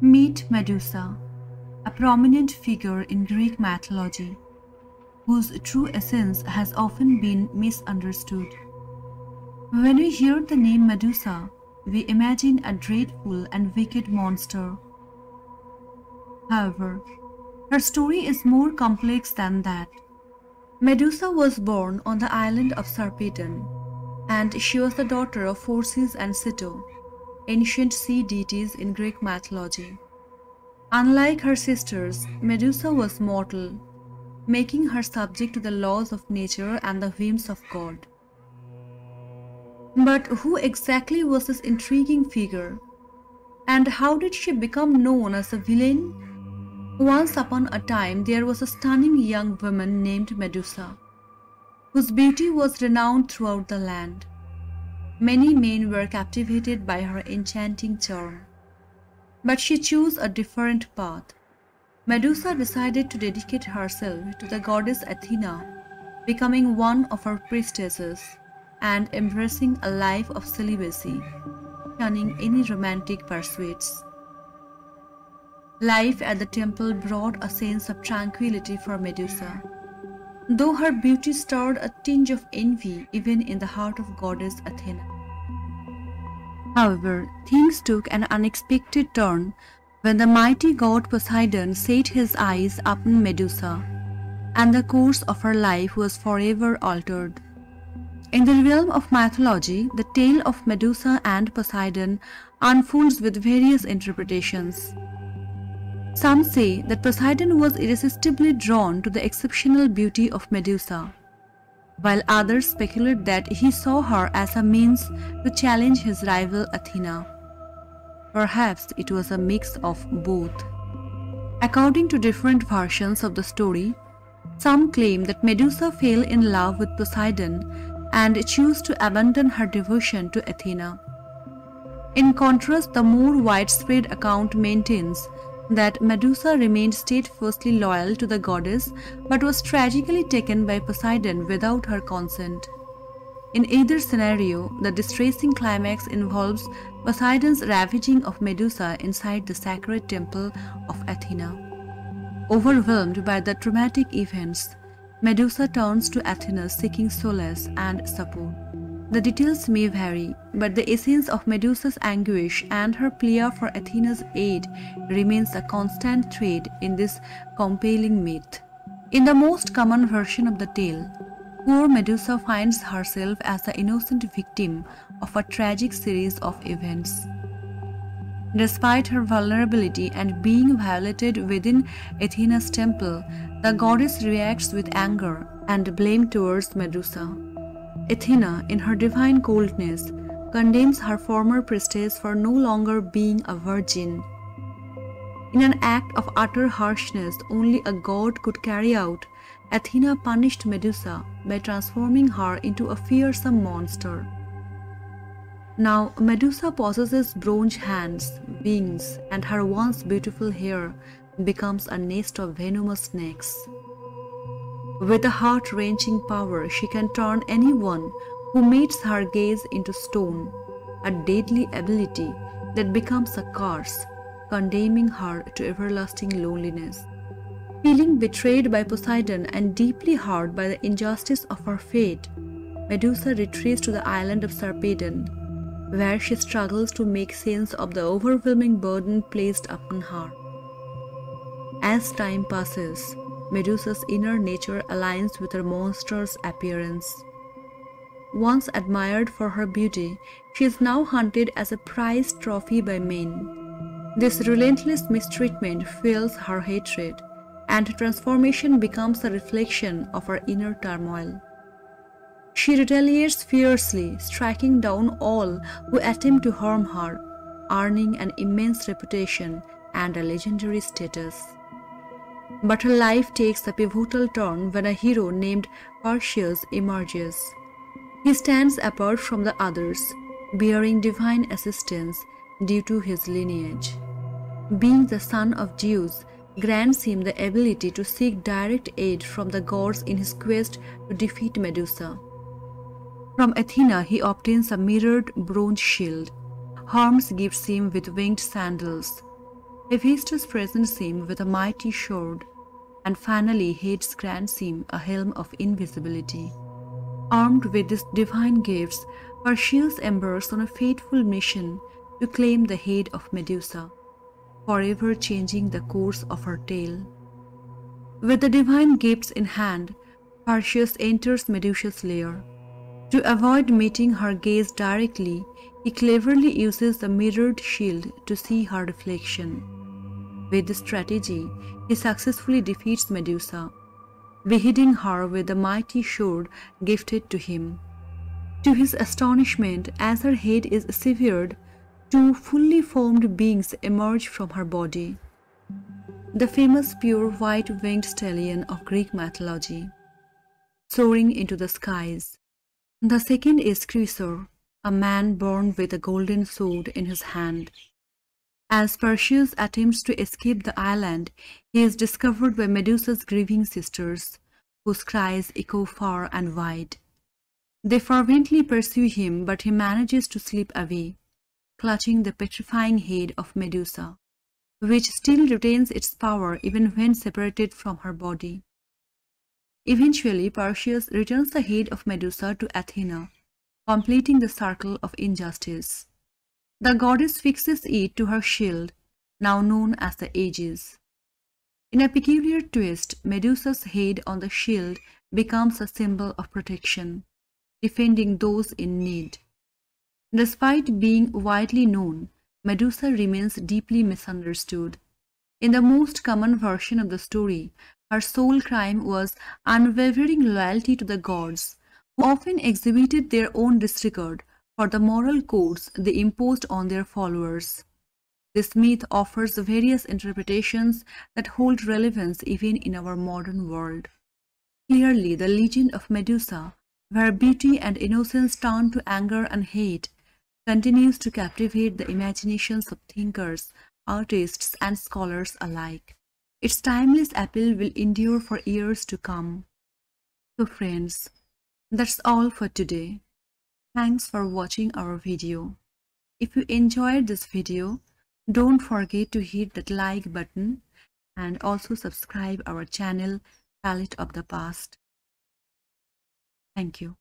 Meet Medusa, a prominent figure in Greek mythology, whose true essence has often been misunderstood. When we hear the name Medusa, we imagine a dreadful and wicked monster. However, her story is more complex than that. Medusa was born on the island of Sarpedon, and she was the daughter of Phorcys and Ceto, ancient sea deities in Greek mythology. Unlike her sisters, Medusa was mortal, making her subject to the laws of nature and the whims of God. But who exactly was this intriguing figure? And how did she become known as a villain? Once upon a time, there was a stunning young woman named Medusa, whose beauty was renowned throughout the land. Many men were captivated by her enchanting charm. But she chose a different path. Medusa decided to dedicate herself to the goddess Athena, becoming one of her priestesses and embracing a life of celibacy, shunning any romantic pursuits. Life at the temple brought a sense of tranquility for Medusa, though her beauty stirred a tinge of envy even in the heart of goddess Athena. However, things took an unexpected turn when the mighty god Poseidon set his eyes upon Medusa, and the course of her life was forever altered. In the realm of mythology, the tale of Medusa and Poseidon unfolds with various interpretations. Some say that Poseidon was irresistibly drawn to the exceptional beauty of Medusa, while others speculate that he saw her as a means to challenge his rival Athena. Perhaps it was a mix of both. According to different versions of the story, some claim that Medusa fell in love with Poseidon and chose to abandon her devotion to Athena. In contrast, the more widespread account maintains that Medusa remained steadfastly loyal to the goddess but was tragically taken by Poseidon without her consent. In either scenario, the distressing climax involves Poseidon's ravaging of Medusa inside the sacred temple of Athena. Overwhelmed by the traumatic events, Medusa turns to Athena seeking solace and support. The details may vary, but the essence of Medusa's anguish and her plea for Athena's aid remains a constant thread in this compelling myth. In the most common version of the tale, poor Medusa finds herself as the innocent victim of a tragic series of events. Despite her vulnerability and being violated within Athena's temple, the goddess reacts with anger and blame towards Medusa. Athena, in her divine coldness, condemns her former priestess for no longer being a virgin. In an act of utter harshness only a god could carry out, Athena punished Medusa by transforming her into a fearsome monster. Now, Medusa possesses bronze hands, wings, and her once beautiful hair becomes a nest of venomous snakes. With a heart wrenching power, she can turn anyone who meets her gaze into stone, a deadly ability that becomes a curse, condemning her to everlasting loneliness. Feeling betrayed by Poseidon and deeply hurt by the injustice of her fate, Medusa retreats to the island of Sarpedon, where she struggles to make sense of the overwhelming burden placed upon her. As time passes, Medusa's inner nature aligns with her monstrous appearance. Once admired for her beauty, she is now hunted as a prized trophy by men. This relentless mistreatment fuels her hatred, and transformation becomes a reflection of her inner turmoil. She retaliates fiercely, striking down all who attempt to harm her, earning an immense reputation and a legendary status. But her life takes a pivotal turn when a hero named Perseus emerges. He stands apart from the others, bearing divine assistance due to his lineage. Being the son of Zeus grants him the ability to seek direct aid from the gods in his quest to defeat Medusa. From Athena he obtains a mirrored bronze shield. Hermes gifts him with winged sandals. Hephaestus presents him with a mighty sword, and finally Hades grants him a helm of invisibility. Armed with these divine gifts, Perseus embarks on a fateful mission to claim the head of Medusa, forever changing the course of her tale. With the divine gifts in hand, Perseus enters Medusa's lair. To avoid meeting her gaze directly, he cleverly uses the mirrored shield to see her reflection. With this strategy, he successfully defeats Medusa, beheading her with the mighty sword gifted to him. To his astonishment, as her head is severed, two fully formed beings emerge from her body. The famous pure white winged stallion of Greek mythology, soaring into the skies. The second is Chrysaor, a man born with a golden sword in his hand. As Perseus attempts to escape the island, he is discovered by Medusa's grieving sisters, whose cries echo far and wide. They fervently pursue him, but he manages to slip away, clutching the petrifying head of Medusa, which still retains its power even when separated from her body. Eventually, Perseus returns the head of Medusa to Athena, completing the circle of injustice. The goddess fixes it to her shield, now known as the Aegis. In a peculiar twist, Medusa's head on the shield becomes a symbol of protection, defending those in need. Despite being widely known, Medusa remains deeply misunderstood. In the most common version of the story, her sole crime was unwavering loyalty to the gods, who often exhibited their own disregard for the moral codes they imposed on their followers. This myth offers various interpretations that hold relevance even in our modern world. Clearly, the legend of Medusa, where beauty and innocence turn to anger and hate, continues to captivate the imaginations of thinkers, artists, and scholars alike. Its timeless appeal will endure for years to come. So friends, that's all for today. Thanks for watching our video. If you enjoyed this video, don't forget to hit that like button and also subscribe our channel Palette of the Past. Thank you.